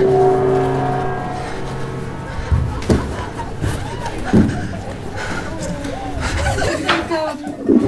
Let's go.